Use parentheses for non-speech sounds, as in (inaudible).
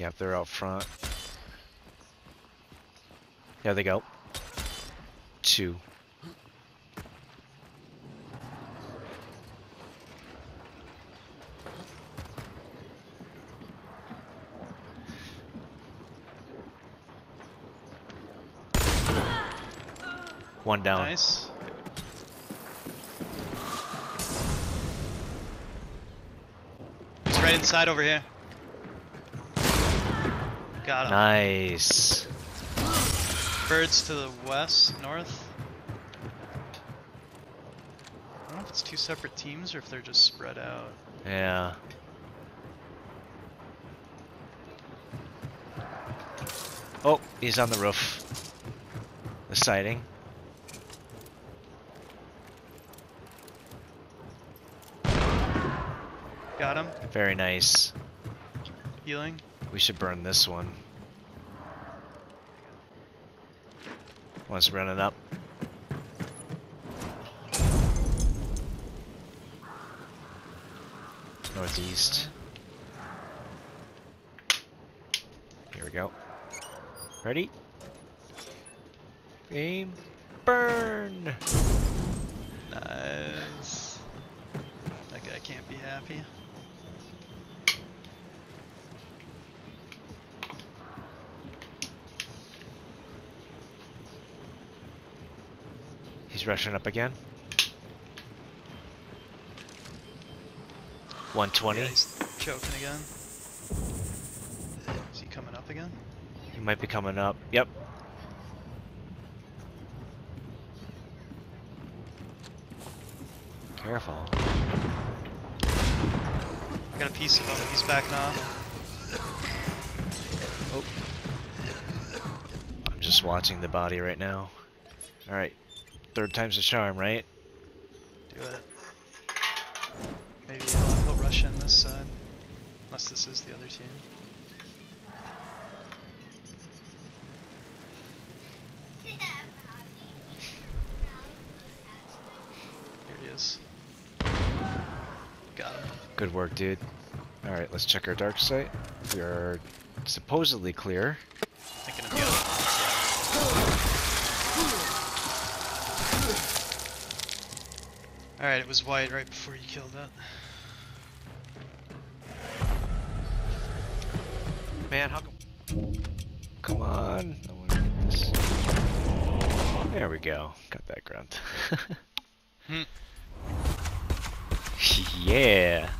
Yep, they're out front. There they go. Two. One down. Nice. He's right inside over here. Got him. Nice. Birds to the west, north. I don't know if it's two separate teams or if they're just spread out. Yeah. Oh, he's on the roof. The siding. Got him. Very nice. Healing. We should burn this one. One's running up. Northeast. Here we go. Ready? Aim. Burn! Nice. That guy can't be happy. He's rushing up again. 120. Yeah, he's choking again. Is he coming up again? He might be coming up. Yep. Careful. I got a piece of him. He's backing off. Oh. I'm just watching the body right now. Alright. Third time's a charm, right? Do it. Maybe he'll, he'll rush in this side. Unless this is the other team. Here he is. Got him. Good work, dude. Alright, let's check our dark sight. We are supposedly clear. Thinking of the other side. Alright, it was white right before you killed it. Man, how come? Come on. No one did this. There we go. Got that grunt. (laughs) Hmm. yeah.